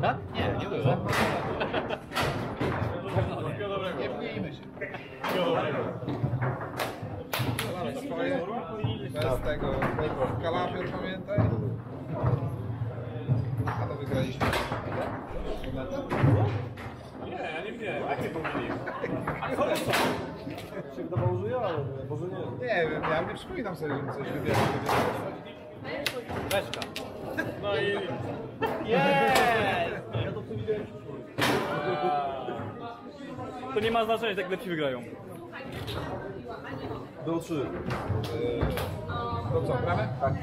Tak? Nie, nie było. Nie mniejmy się. Bez tego, kalafior pamiętaj. A to wygraliśmy. Nie, ja nie wiem. Jak nie pomyliłem? się wydawało, że ja, może nie. Nie wiem, ja nie przypominam sobie, żebym coś wybierał. Beczka. No i... Jest! To nie ma znaczenia, jak lepsi wygrają. Do 3. Yy, To co? Tak. Tak.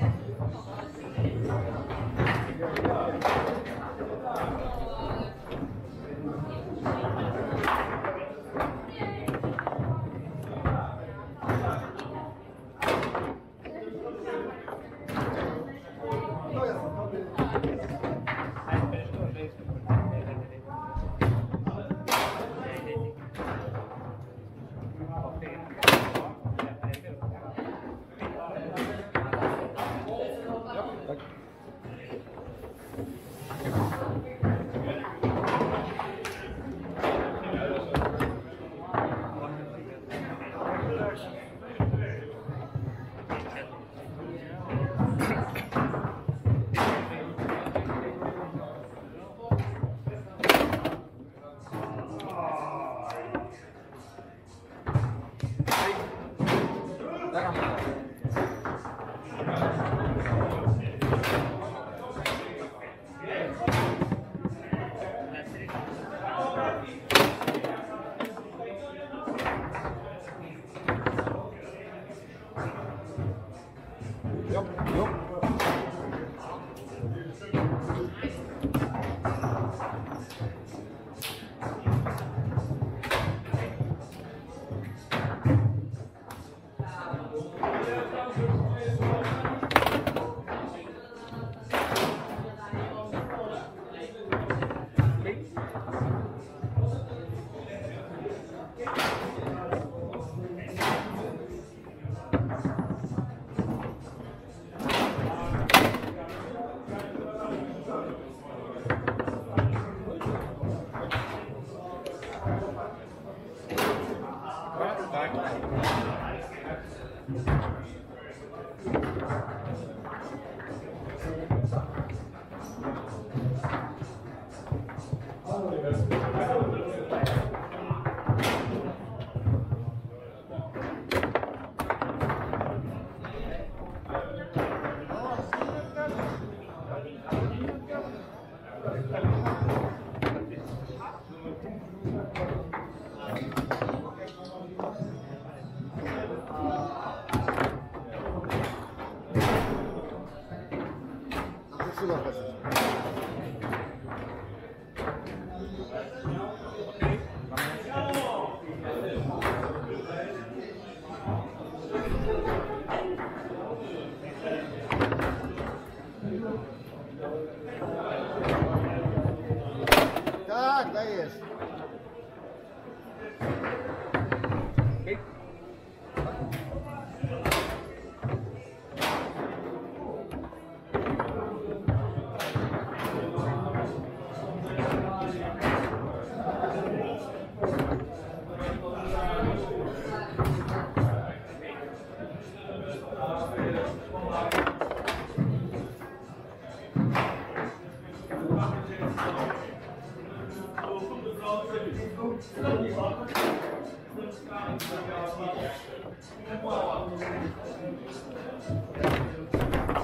gracias. Thank you.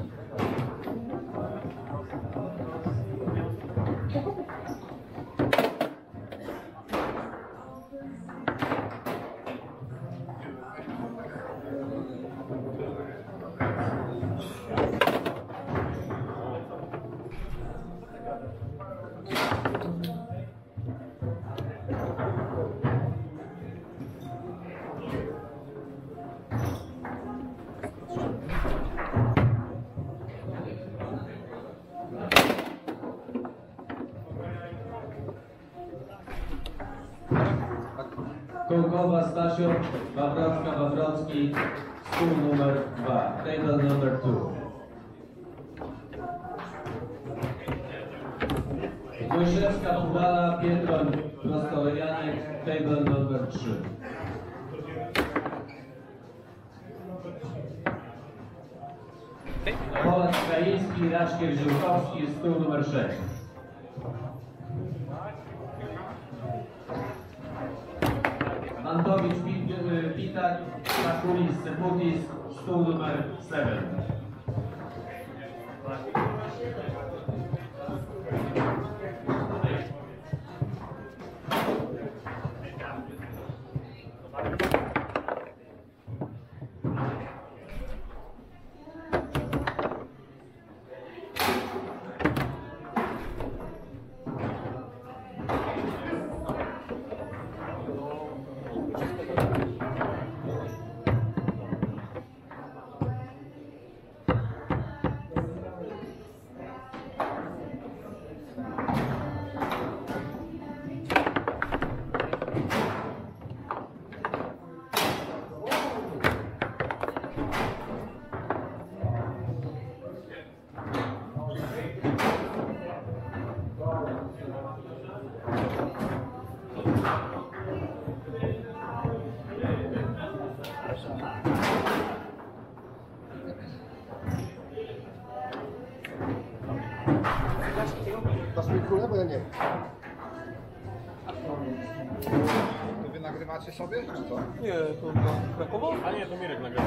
Gramy? Kołkowa Stasiu, Wawrocka Wawrocki, stół numer 2, table number 2. Wojszewska Budala, Pietron Prostolejanek, table number 3. Polak Kraiński, Raczkier Ziółkowski, stół numer 6. Antović e, se Kakulis Seputis, Stuluber Sever. 7. To spróbuję, bo ja nie wiem. To wy nagrywacie sobie, czy co? Nie, to Krakowo? A nie, to Mirek nagrywa.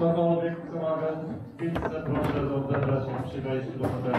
Ktokolwiek chce magazyn pizzę, proszę odebrać ją przy wejściu do hotelu.